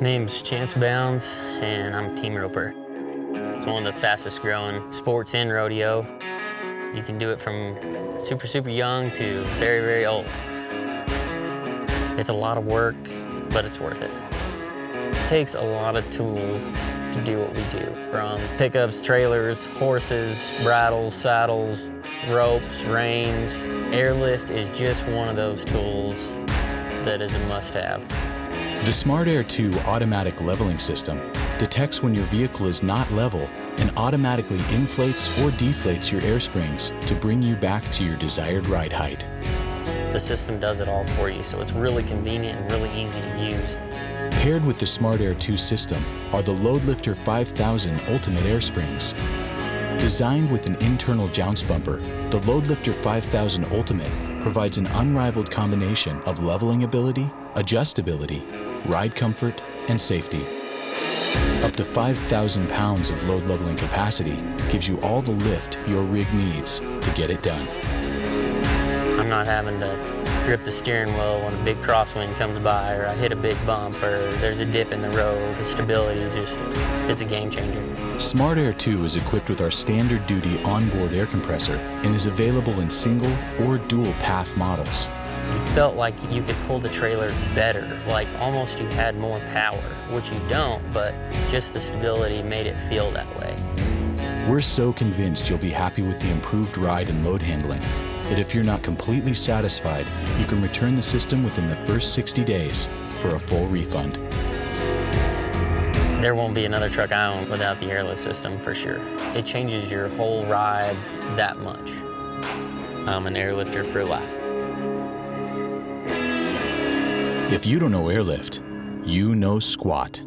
name's Chance Bownds, and I'm a team roper. It's one of the fastest growing sports in rodeo. You can do it from super, super young to very, very old. It's a lot of work, but it's worth it. It takes a lot of tools to do what we do, from pickups, trailers, horses, bridles, saddles, ropes, reins. Air Lift is just one of those tools that is a must-have. The Smart Air 2 automatic leveling system detects when your vehicle is not level and automatically inflates or deflates your air springs to bring you back to your desired ride height. The system does it all for you, so it's really convenient and really easy to use. Paired with the Smart Air 2 system are the Loadlifter 5000 Ultimate Air Springs. Designed with an internal jounce bumper, the Loadlifter 5000 Ultimate provides an unrivaled combination of leveling ability, adjustability, ride comfort, and safety. Up to 5,000 pounds of load leveling capacity gives you all the lift your rig needs to get it done. I'm not having to grip the steering wheel when a big crosswind comes by or I hit a big bump or there's a dip in the road. The stability is just, it's a game changer. Smart Air 2 is equipped with our standard duty onboard air compressor and is available in single or dual path models. You felt like you could pull the trailer better, like almost you had more power, which you don't, but just the stability made it feel that way. We're so convinced you'll be happy with the improved ride and load handling that if you're not completely satisfied, you can return the system within the first 60 days for a full refund. There won't be another truck I own without the airlift system for sure. It changes your whole ride that much. I'm an airlifter for life. If you don't know airlift, you know squat.